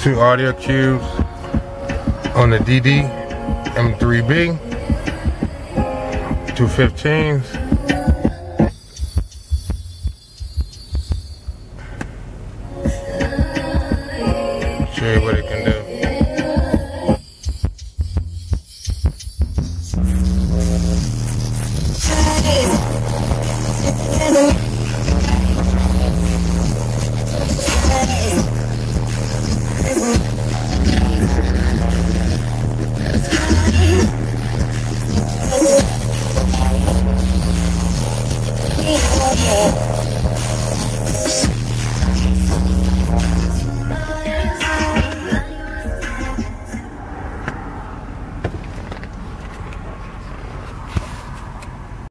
Two audio cubes on the DD M3B. Two 15s. Show you what it Oh.